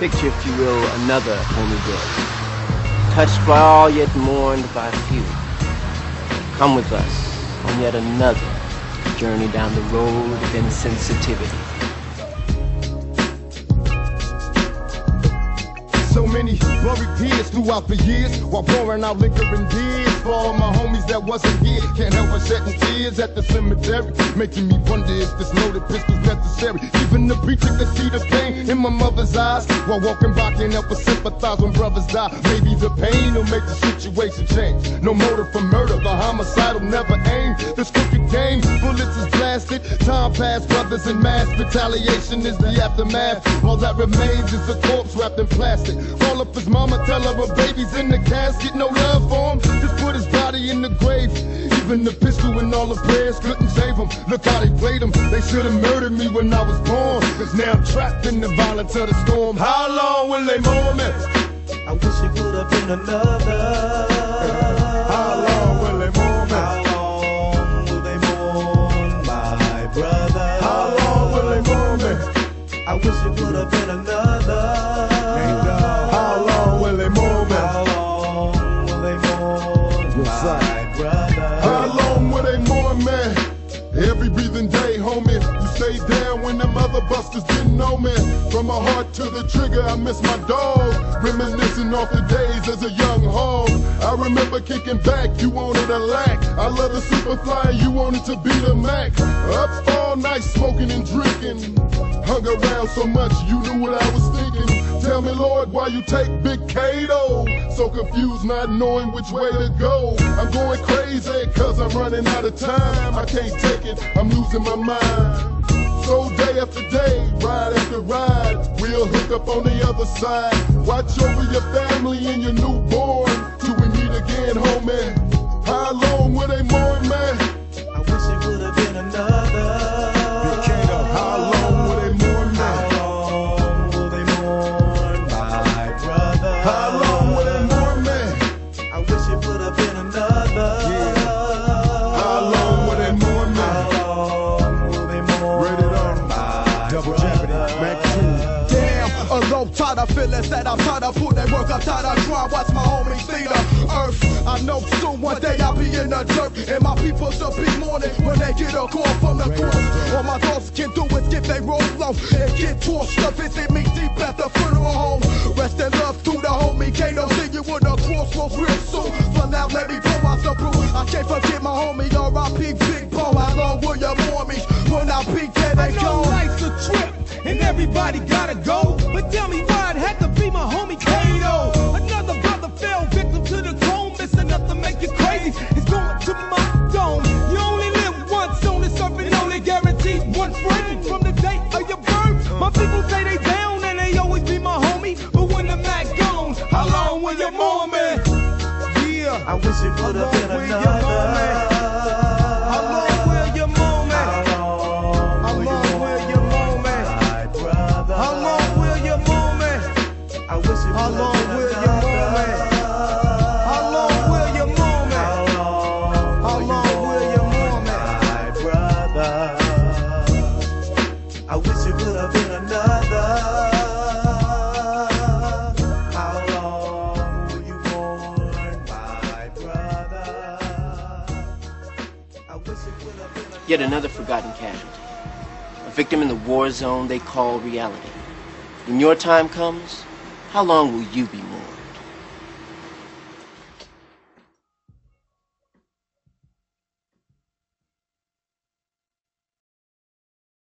Picture, if you will, another homie day. Touched by all, yet mourned by few. Come with us on yet another journey down the road of insensitivity. Many blurry tears throughout the years while pouring out liquor and beers for all my homies that wasn't here. Can't help but shedding tears at the cemetery, making me wonder if this loaded pistol's necessary. Even the preacher can see the pain in my mother's eyes while walking by. Can't help but sympathize when brothers die. Maybe the pain will make the situation change. No motive for murder, the homicidal never aim. This crooked game, bullets is blasted. Time passed, brothers in mass retaliation is the aftermath. All that remains is a corpse wrapped in plastic. Call up his mama, tell her her baby's in the casket. No love for him, just put his body in the grave. Even the pistol and all the prayers couldn't save him. Look how they played him. They should have murdered me when I was born. Cause now I'm trapped in the violence of the storm. How long will they mourn me? I wish it would have been another. How long will they mourn me? How long will they mourn my brother? How long will they mourn me? I wish it would have been another. Brother? How long will they mourn me? Every breathing day, homie. You stay down when them other busters didn't know me. From my heart to the trigger, I miss my dog. Reminiscing off the days as a young hog. I remember kicking back, you wanted a lack. I love the superfly, you wanted to be the Mack. Up all night smoking and drinking. Hung around so much, you knew what I was thinking. Tell me, Lord, why you take Big Kato? So confused, not knowing which way to go. I'm going crazy, cause I'm running out of time. I can't take it, I'm losing my mind. So day after day, ride after ride, we'll hook up on the other side. Watch over your family and your newborn till we meet again, homie. How long will they mourn, man? I wish it would have been another. Double? Jeopardy, Mac 2. Damn, a low tired of feelings that I'm tired of put that work. I'm tired of trying watch my homies see the earth. I know soon one day I'll be in the dirt, and my people should be mourning when they get a call from the court. All my thoughts can do is get they roll low and get tossed up. Visit me deep at the funeral home. Rest in love to the homie Kato. See you with the crossroads real soon. For now, let me pull myself through. I can't forget my homie R.I.P. Big Bo. How long will you mourn me when I peek that I know gone? life's a trip and everybody gotta go. But tell me why it had to be my homie Kato. Another brother fell victim to the chrome. It's enough to make you crazy. It's going to my dome. You only live once on this earth and only guaranteed one friend from the date of your birth. My people say they down and they always be my homie. But when the Mac gone, how long will you mourn me? Yeah. I wish it would have been How long will you mourn me? another. How long will? How long will you mourn me? How long will? I wish it would have been another. Yet another forgotten casualty. A victim in the war zone they call reality. When your time comes, how long will you be mourned?